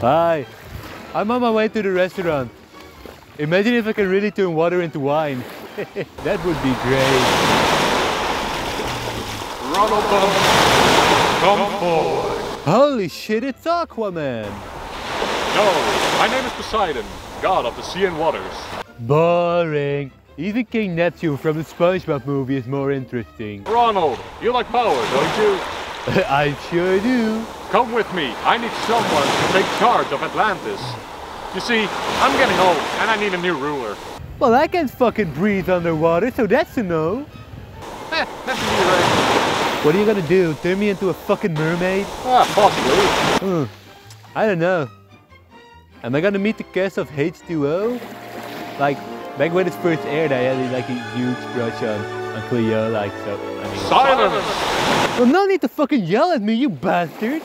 Hi. I'm on my way to the restaurant. Imagine if I can really turn water into wine. that would be great. Ronald come forward. Holy shit, it's Aquaman. No, my name is Poseidon, god of the sea and waters. Boring. Even King Neptune from the SpongeBob movie is more interesting. Ronald, you like power, don't you? I sure do. Come with me. I need someone to take charge of Atlantis. You see, I'm getting old and I need a new ruler. Well, I can't fucking breathe underwater, so that's a no. Eh, that's right. What are you gonna do? Turn me into a fucking mermaid? Ah, possibly. Hmm. I don't know. Am I gonna meet the cast of H2O? Like, back when it first aired, I had like a huge crush on, on Cleo, like, so, I mean... Silence! Well, no need to fucking yell at me, you bastard!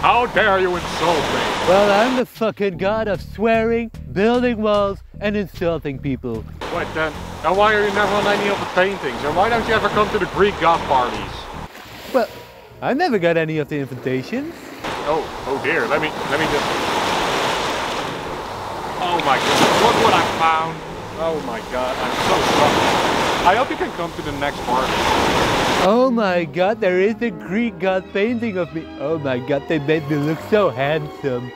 How dare you insult me? Well, I'm the fucking god of swearing, building walls, and insulting people. Wait then, and why are you never on any of the paintings? And why don't you ever come to the Greek god parties? Well, I never got any of the invitations. Oh, oh dear, let me, let me just... Oh my god, look what I found. Oh my god, I'm so sorry. I hope you can come to the next party. Oh my god, there is a Greek god painting of me. Oh my god, they made me look so handsome.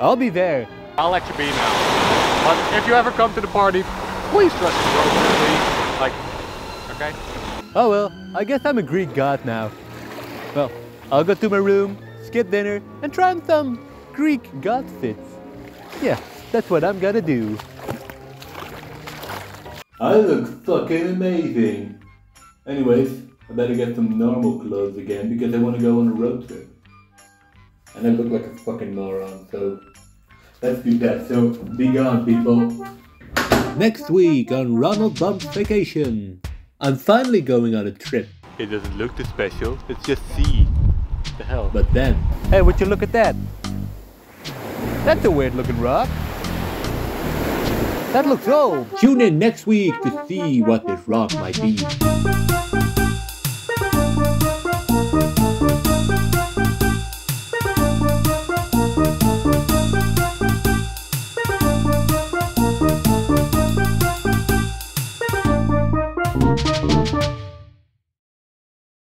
I'll be there. I'll let you be now. But if you ever come to the party, please dress appropriately. Like, okay? Oh well, I guess I'm a Greek god now. Well, I'll go to my room, skip dinner, and try on some Greek god fits. Yeah, that's what I'm gonna do. I look fucking amazing. Anyways, I better get some normal clothes again because I want to go on a road trip. And I look like a fucking moron, so let's do that. So be gone, people. Next week on Ronald Bump's Vacation. I'm finally going on a trip. It doesn't look too special, it's just sea. What the hell? But then. Hey, would you look at that? That's a weird looking rock. That looks old. Tune in next week to see what this rock might be.